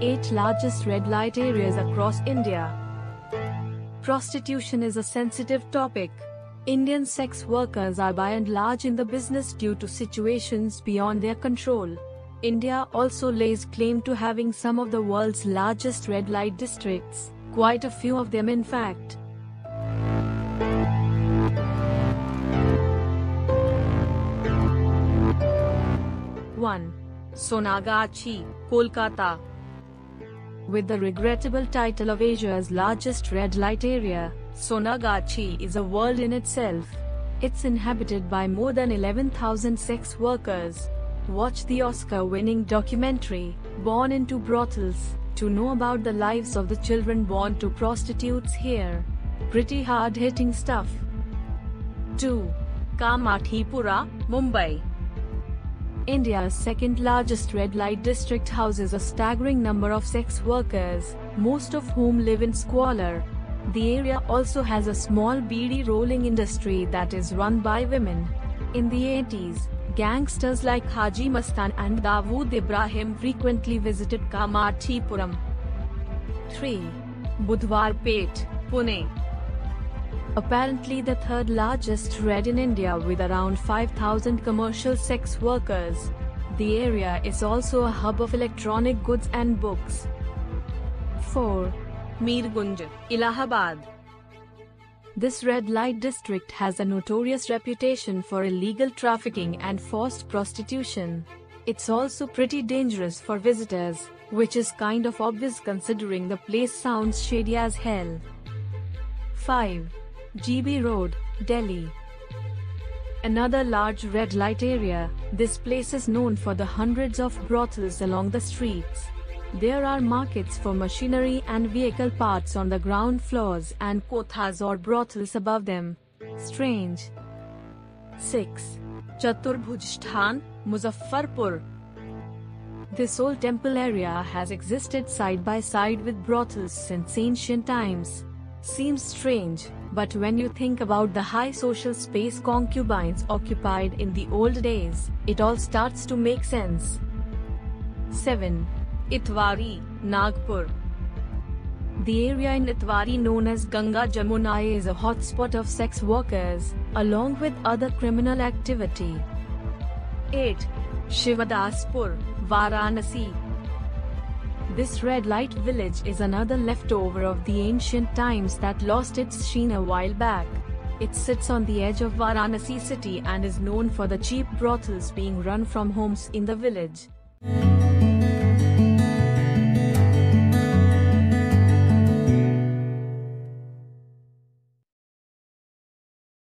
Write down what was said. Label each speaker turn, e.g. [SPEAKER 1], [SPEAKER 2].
[SPEAKER 1] 8 largest red light areas across India. Prostitution is a sensitive topic. Indian sex workers are by and large in the business due to situations beyond their control. India also lays claim to having some of the world's largest red light districts, quite a few of them in fact. One, Sonagachi, Kolkata. With the regrettable title of Asia's largest red light area, Sonagachi is a world in itself. It's inhabited by more than 11,000 sex workers. Watch the Oscar winning documentary, Born into Brothels, to know about the lives of the children born to prostitutes here. Pretty hard hitting stuff. 2. Kamathipura, Mumbai. India's second largest red light district houses a staggering number of sex workers, most of whom live in squalor. The area also has a small beedi rolling industry that is run by women. In the 80s, gangsters like Haji Mastan and Dawood Ibrahim frequently visited Kamathipuram. 3. Budhwarpet, Pune. Apparently the third largest red in India with around 5,000 commercial sex workers. The area is also a hub of electronic goods and books. 4. Mirgunj, Allahabad. This red light district has a notorious reputation for illegal trafficking and forced prostitution. It's also pretty dangerous for visitors, which is kind of obvious considering the place sounds shady as hell. 5. GB Road, Delhi. Another large red light area, this place is known for the hundreds of brothels along the streets. There are markets for machinery and vehicle parts on the ground floors and kothas or brothels above them. Strange. 6. Chaturbhujsthan, Muzaffarpur. This old temple area has existed side by side with brothels since ancient times. Seems strange, but when you think about the high social space concubines occupied in the old days, it all starts to make sense. 7. Itwari, Nagpur. The area in Itwari known as Ganga Jamuna is a hotspot of sex workers, along with other criminal activity. 8. Shivadaspur, Varanasi. This red light village is another leftover of the ancient times that lost its sheen a while back. It sits on the edge of Varanasi city and is known for the cheap brothels being run from homes in the village.